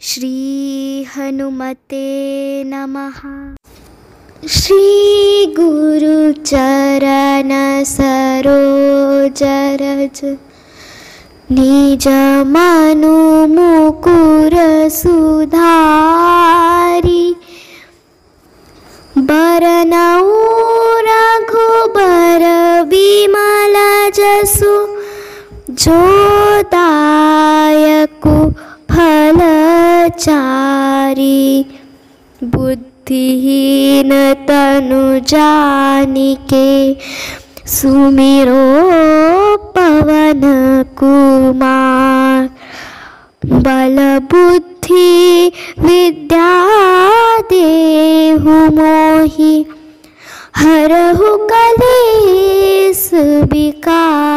श्रीहनुमते नमः। श्रीगुरुचरणसरोजरज निजमनुमुकुरसुधारि बरनौ रघुबरविमलजसु जोदायकु चारी बुद्धिहीन तनु जानिके सुमिरो पवन कुमार, बल बुद्धि विद्या देहु मोहि, हरहु कलेस विकार।